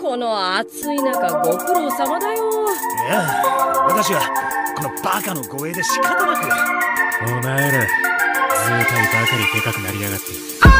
この暑い中ご苦労様だよ。いや私はこのバカの護衛で仕方なく。お前ら渋滞ばかりでかくなりやがって。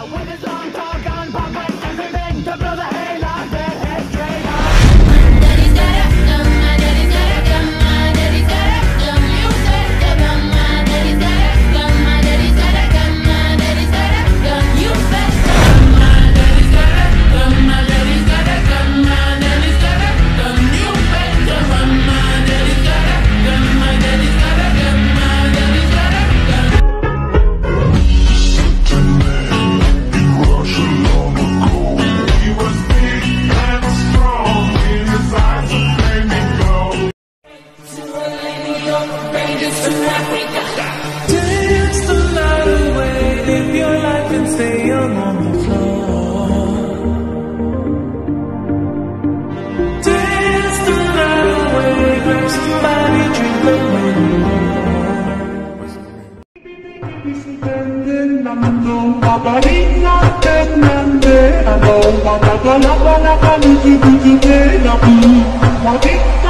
A women's on top. What is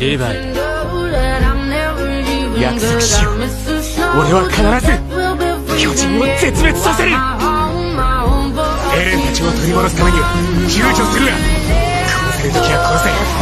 リヴァイ。約束しよう。俺は必ず巨人を絶滅させる。エレンたちを取り戻すためには救助するな。殺せる時は殺せ。